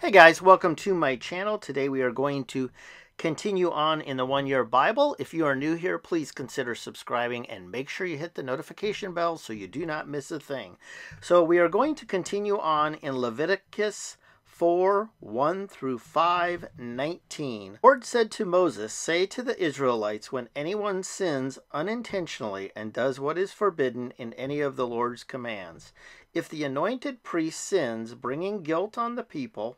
Hey guys, welcome to my channel. Today we are going to continue on in the One Year Bible. If you are new here, please consider subscribing and make sure you hit the notification bell so you do not miss a thing. So we are going to continue on in Leviticus 4 1 through 5 19. The Lord said to Moses, Say to the Israelites, when anyone sins unintentionally and does what is forbidden in any of the Lord's commands, if the anointed priest sins, bringing guilt on the people,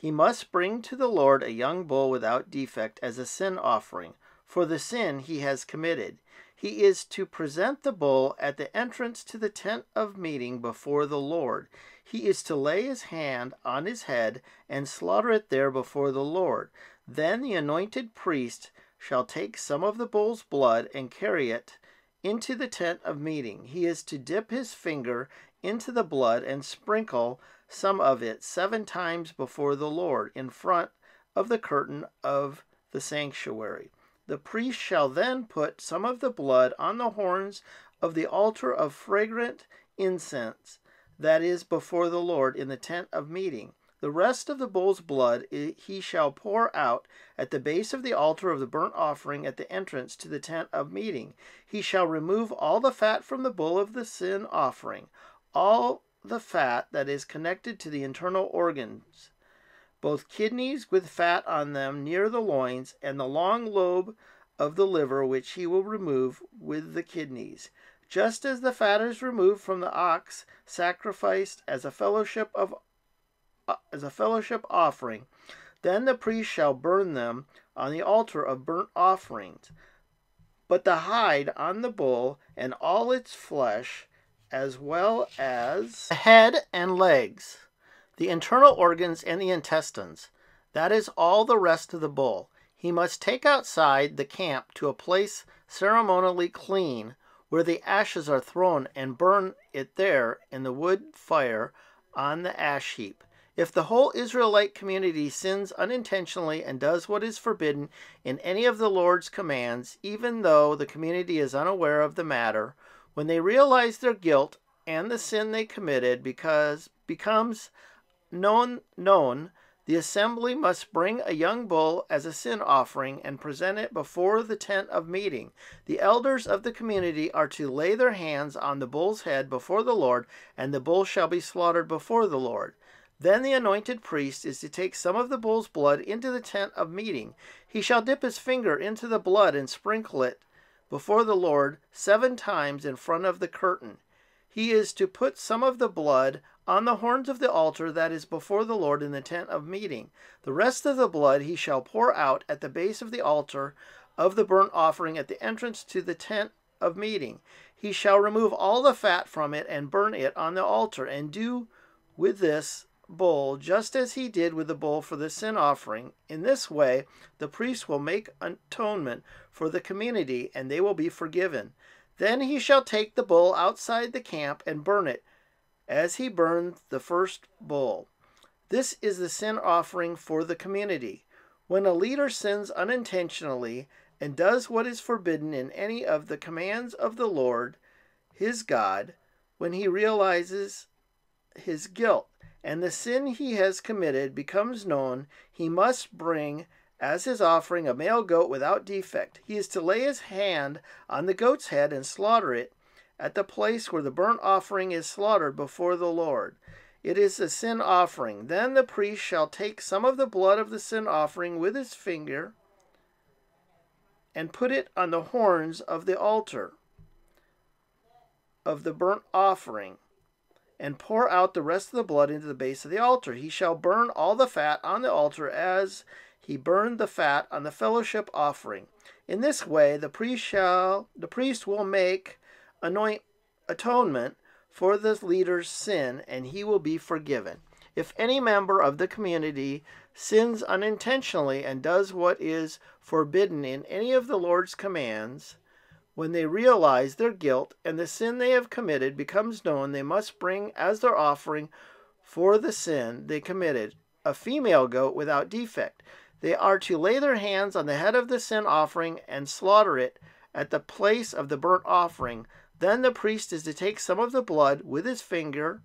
he must bring to the Lord a young bull without defect as a sin offering for the sin he has committed. He is to present the bull at the entrance to the tent of meeting before the Lord. He is to lay his hand on his head and slaughter it there before the Lord. Then the anointed priest shall take some of the bull's blood and carry it into the tent of meeting. He is to dip his finger into the blood and sprinkle some of it seven times before the Lord in front of the curtain of the sanctuary. The priest shall then put some of the blood on the horns of the altar of fragrant incense that is before the Lord in the tent of meeting. The rest of the bull's blood he shall pour out at the base of the altar of the burnt offering at the entrance to the tent of meeting. He shall remove all the fat from the bull of the sin offering, all the fat that is connected to the internal organs, both kidneys with fat on them near the loins, and the long lobe of the liver, which he will remove with the kidneys. Just as the fat is removed from the ox sacrificed as a fellowship of uh, as a fellowship offering, then the priest shall burn them on the altar of burnt offerings. But the hide on the bull and all its flesh as well as the head and legs, the internal organs and the intestines. That is all the rest of the bull. He must take outside the camp to a place ceremonially clean, where the ashes are thrown, and burn it there in the wood fire on the ash heap. If the whole Israelite community sins unintentionally and does what is forbidden in any of the Lord's commands, even though the community is unaware of the matter, when they realize their guilt and the sin they committed because becomes known known the assembly must bring a young bull as a sin offering and present it before the tent of meeting. The elders of the community are to lay their hands on the bull's head before the Lord, and the bull shall be slaughtered before the Lord. Then the anointed priest is to take some of the bull's blood into the tent of meeting. He shall dip his finger into the blood and sprinkle it before the Lord seven times in front of the curtain. He is to put some of the blood on the horns of the altar that is before the Lord in the tent of meeting. The rest of the blood he shall pour out at the base of the altar of the burnt offering at the entrance to the tent of meeting. He shall remove all the fat from it and burn it on the altar, and do with this bull just as he did with the bull for the sin offering. In this way, the priest will make atonement for the community, and they will be forgiven. Then he shall take the bull outside the camp and burn it, as he burned the first bull. This is the sin offering for the community. When a leader sins unintentionally and does what is forbidden in any of the commands of the Lord, his God, when he realizes his guilt, and the sin he has committed becomes known, he must bring as his offering a male goat without defect. He is to lay his hand on the goat's head and slaughter it at the place where the burnt offering is slaughtered before the Lord. It is a sin offering. Then the priest shall take some of the blood of the sin offering with his finger and put it on the horns of the altar of the burnt offering and pour out the rest of the blood into the base of the altar. He shall burn all the fat on the altar as he burned the fat on the fellowship offering. In this way the priest shall the priest will make anoint atonement for the leader's sin and he will be forgiven. If any member of the community sins unintentionally and does what is forbidden in any of the Lord's commands, when they realize their guilt and the sin they have committed becomes known, they must bring as their offering for the sin they committed a female goat without defect. They are to lay their hands on the head of the sin offering and slaughter it at the place of the burnt offering. Then the priest is to take some of the blood with his finger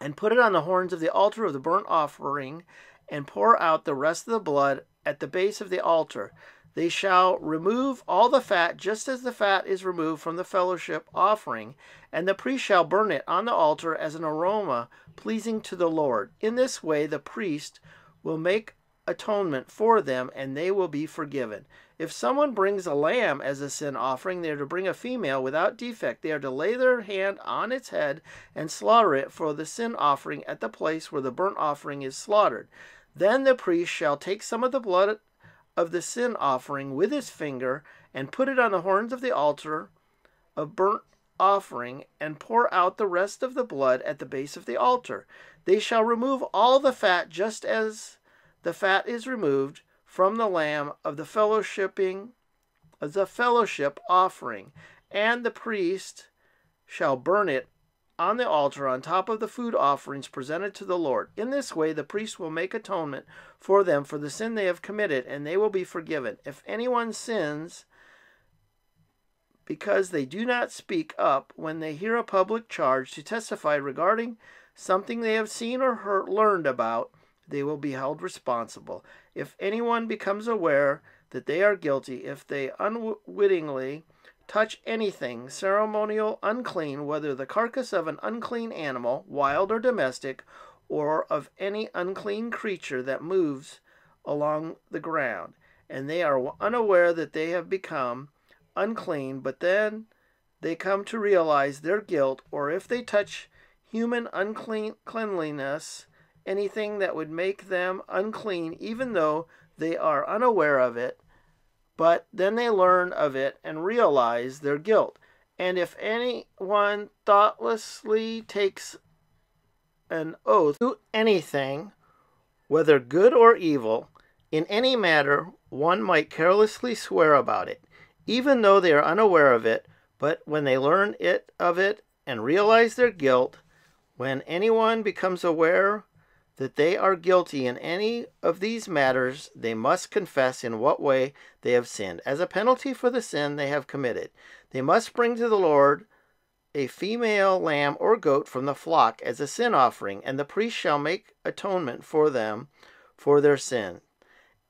and put it on the horns of the altar of the burnt offering, and pour out the rest of the blood at the base of the altar. They shall remove all the fat, just as the fat is removed from the fellowship offering, and the priest shall burn it on the altar as an aroma pleasing to the Lord. In this way, the priest will make atonement for them, and they will be forgiven. If someone brings a lamb as a sin offering, they are to bring a female without defect. They are to lay their hand on its head and slaughter it for the sin offering at the place where the burnt offering is slaughtered. Then the priest shall take some of the blood of the sin offering with his finger and put it on the horns of the altar of burnt offering and pour out the rest of the blood at the base of the altar. They shall remove all the fat just as the fat is removed from the lamb of the fellowshipping of the fellowship offering, and the priest shall burn it on the altar on top of the food offerings presented to the Lord. In this way, the priest will make atonement for them for the sin they have committed, and they will be forgiven. If anyone sins because they do not speak up when they hear a public charge to testify regarding something they have seen or heard, learned about, they will be held responsible. If anyone becomes aware that they are guilty, if they unwittingly touch anything ceremonial unclean, whether the carcass of an unclean animal, wild or domestic, or of any unclean creature that moves along the ground, and they are unaware that they have become unclean, but then they come to realize their guilt, or if they touch human unclean cleanliness, anything that would make them unclean, even though they are unaware of it, but then they learn of it and realize their guilt. And if anyone thoughtlessly takes an oath to anything, whether good or evil, in any matter, one might carelessly swear about it, even though they are unaware of it, but when they learn it of it and realize their guilt, when anyone becomes aware that they are guilty in any of these matters, they must confess in what way they have sinned. As a penalty for the sin they have committed, they must bring to the Lord a female lamb or goat from the flock as a sin offering, and the priest shall make atonement for them for their sin.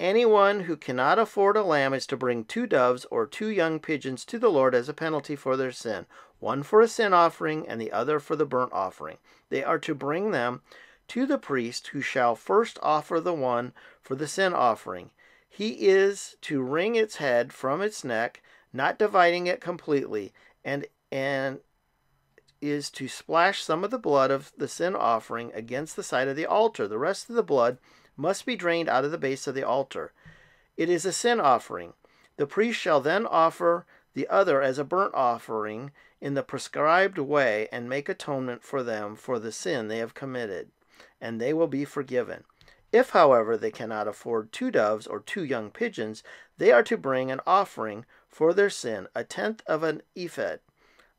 Anyone who cannot afford a lamb is to bring two doves or two young pigeons to the Lord as a penalty for their sin, one for a sin offering and the other for the burnt offering. They are to bring them to the priest, who shall first offer the one for the sin offering. He is to wring its head from its neck, not dividing it completely, and and is to splash some of the blood of the sin offering against the side of the altar. The rest of the blood must be drained out of the base of the altar. It is a sin offering. The priest shall then offer the other as a burnt offering in the prescribed way and make atonement for them for the sin they have committed and they will be forgiven. If, however, they cannot afford two doves or two young pigeons, they are to bring an offering for their sin, a tenth of an ephah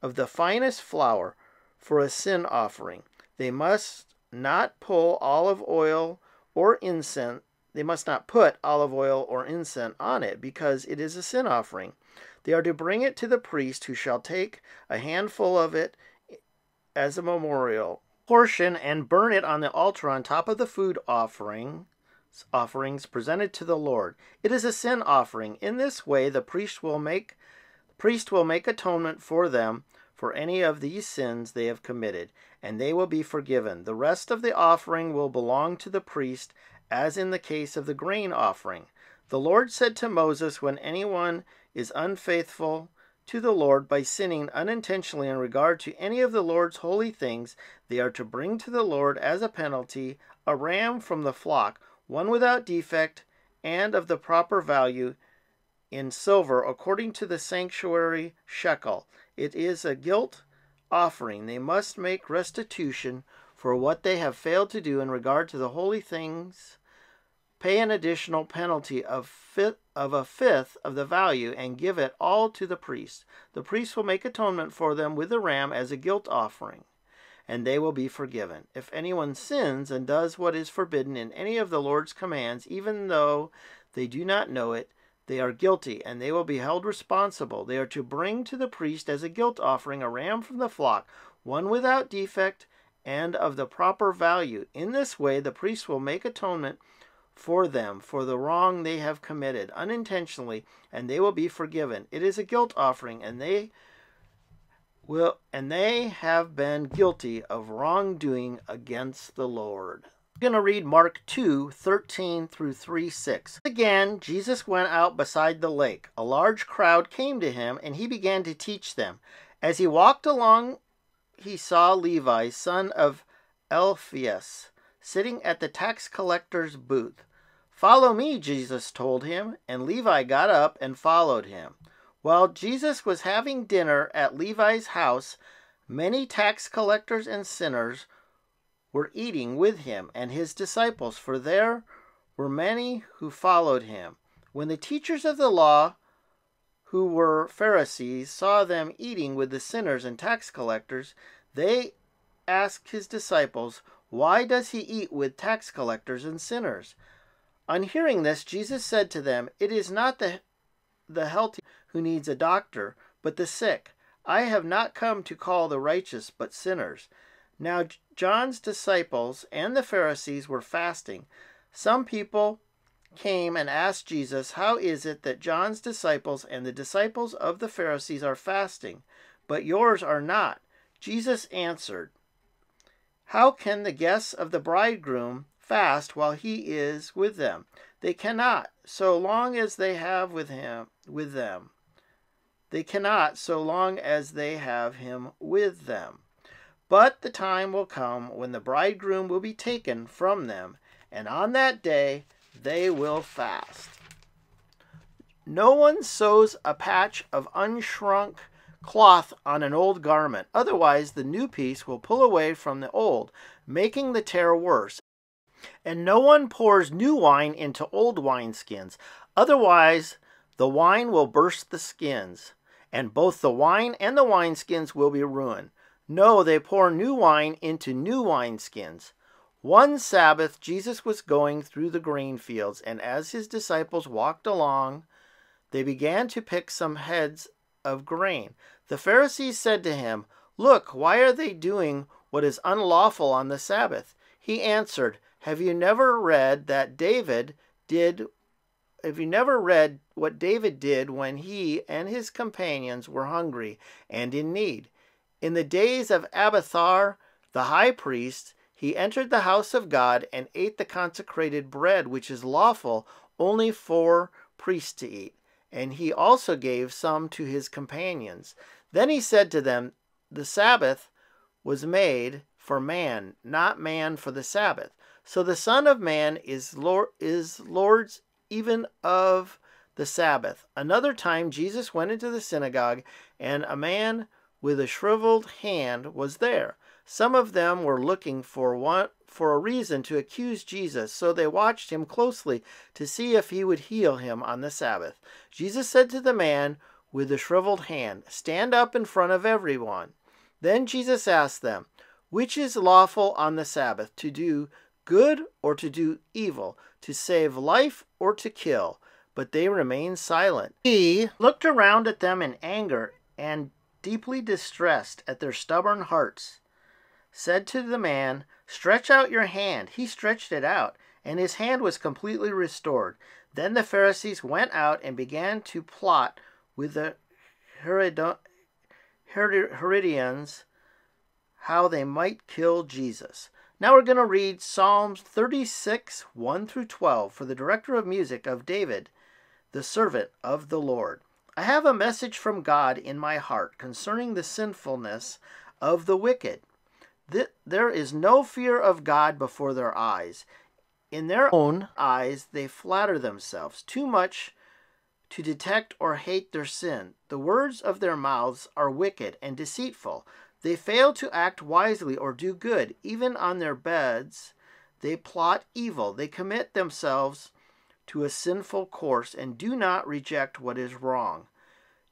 of the finest flour for a sin offering. They must not pull olive oil or incense. They must not put olive oil or incense on it because it is a sin offering. They are to bring it to the priest, who shall take a handful of it as a memorial portion and burn it on the altar on top of the food offering offerings presented to the Lord. It is a sin offering. In this way the priest will make priest will make atonement for them for any of these sins they have committed, and they will be forgiven. The rest of the offering will belong to the priest, as in the case of the grain offering. The Lord said to Moses, When anyone is unfaithful to the Lord by sinning unintentionally in regard to any of the Lord's holy things, they are to bring to the Lord as a penalty a ram from the flock, one without defect and of the proper value in silver according to the sanctuary shekel. It is a guilt offering. They must make restitution for what they have failed to do in regard to the holy things pay an additional penalty of, fifth, of a fifth of the value and give it all to the priest. The priest will make atonement for them with the ram as a guilt offering, and they will be forgiven. If anyone sins and does what is forbidden in any of the Lord's commands, even though they do not know it, they are guilty, and they will be held responsible. They are to bring to the priest as a guilt offering a ram from the flock, one without defect and of the proper value. In this way, the priest will make atonement for them for the wrong they have committed unintentionally, and they will be forgiven. It is a guilt offering, and they will and they have been guilty of wrongdoing against the Lord. I'm going to read Mark 2 13 through 3 6. Again, Jesus went out beside the lake. A large crowd came to him, and he began to teach them. As he walked along, he saw Levi, son of Alphaeus, sitting at the tax collector's booth. Follow me, Jesus told him, and Levi got up and followed him. While Jesus was having dinner at Levi's house, many tax collectors and sinners were eating with him and his disciples, for there were many who followed him. When the teachers of the law, who were Pharisees, saw them eating with the sinners and tax collectors, they asked his disciples, Why does he eat with tax collectors and sinners? On hearing this, Jesus said to them, It is not the, the healthy who needs a doctor, but the sick. I have not come to call the righteous, but sinners. Now John's disciples and the Pharisees were fasting. Some people came and asked Jesus, How is it that John's disciples and the disciples of the Pharisees are fasting, but yours are not? Jesus answered, How can the guests of the bridegroom fast while he is with them? They cannot, so long as they have with him with them. They cannot so long as they have him with them. But the time will come when the bridegroom will be taken from them, and on that day they will fast. No one sews a patch of unshrunk cloth on an old garment, otherwise, the new piece will pull away from the old, making the tear worse. And no one pours new wine into old wineskins, otherwise, the wine will burst the skins and both the wine and the wineskins will be ruined. No, they pour new wine into new wineskins. One Sabbath, Jesus was going through the grain fields, and as his disciples walked along, they began to pick some heads of grain. The Pharisees said to him, Look, why are they doing what is unlawful on the Sabbath? He answered, Have you never read that David did have you never read what David did when he and his companions were hungry and in need? In the days of Abiathar the high priest, he entered the house of God and ate the consecrated bread, which is lawful only for priests to eat. And he also gave some to his companions. Then he said to them, The Sabbath was made for man, not man for the Sabbath. So the Son of Man is Lord, is Lord's even of the Sabbath. Another time, Jesus went into the synagogue, and a man with a shriveled hand was there. Some of them were looking for one for a reason to accuse Jesus, so they watched him closely to see if he would heal him on the Sabbath. Jesus said to the man with the shriveled hand, Stand up in front of everyone. Then Jesus asked them, Which is lawful on the Sabbath, to do good or to do evil, to save life or to kill. But they remained silent. He looked around at them in anger and, deeply distressed at their stubborn hearts, said to the man, Stretch out your hand. He stretched it out, and his hand was completely restored. Then the Pharisees went out and began to plot with the Herodians how they might kill Jesus. Now we're going to read Psalms 36, 1 through 12 for the director of music of David, the servant of the Lord. I have a message from God in my heart concerning the sinfulness of the wicked. There is no fear of God before their eyes. In their own eyes, they flatter themselves too much to detect or hate their sin. The words of their mouths are wicked and deceitful. They fail to act wisely or do good. Even on their beds, they plot evil. They commit themselves to a sinful course and do not reject what is wrong.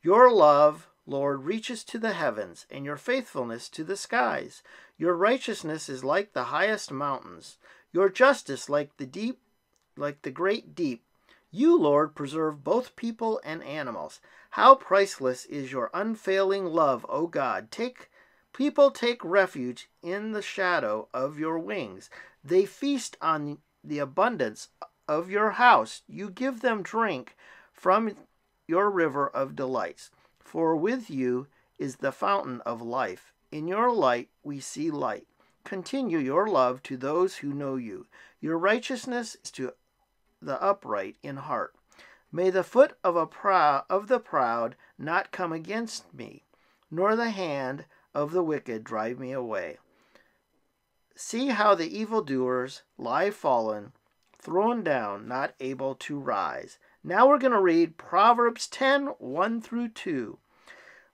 Your love, Lord, reaches to the heavens, and your faithfulness to the skies. Your righteousness is like the highest mountains, your justice like the deep, like the great deep. You, Lord, preserve both people and animals. How priceless is your unfailing love, O God! Take People take refuge in the shadow of your wings. They feast on the abundance of your house. You give them drink from your river of delights. For with you is the fountain of life. In your light we see light. Continue your love to those who know you. Your righteousness is to the upright in heart. May the foot of a proud of the proud not come against me, nor the hand of the wicked drive me away. See how the evildoers lie fallen, thrown down, not able to rise. Now we're going to read Proverbs 10 1 through 2.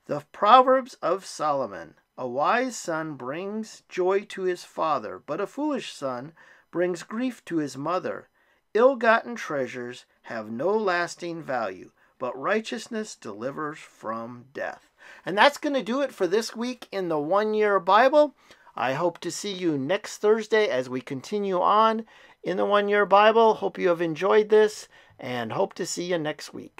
The Proverbs of Solomon. A wise son brings joy to his father, but a foolish son brings grief to his mother. Ill gotten treasures have no lasting value, but righteousness delivers from death. And that's going to do it for this week in the One Year Bible. I hope to see you next Thursday as we continue on in the One Year Bible. Hope you have enjoyed this and hope to see you next week.